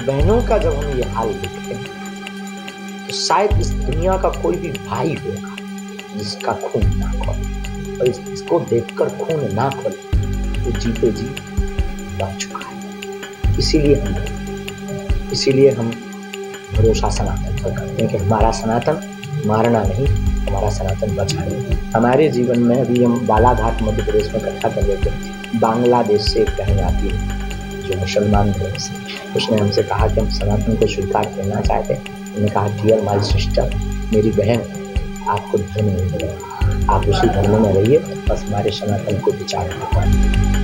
का जब हम ये हाल देखते हैं तो शायद इस दुनिया का कोई भी भाई होगा जिसका खून ना खोले और इस- इसको देखकर खून ना खोले तो जीते जी मर चुका है। इसीलिए हम इसीलिए हम भरोसा सनातन पर करते हैं कि हमारा सनातन मारना नहीं, हमारा सनातन बचाना हमारे जीवन में अभी हम बालाघाट मध्य प्रदेश में इकट्ठा कर लेते हैं। बांग्लादेश से एक बहन आती है। जो मुसलमान धर्म से उसने हमसे कहा कि हम सनातन को स्वीकार करना चाहते हैं। उन्होंने कहा डियर माई सिस्टर मेरी बहन, आपको धर्म नहीं मिलेगा। आप उसी धर्म में रहिए, बस हमारे सनातन को विचार करना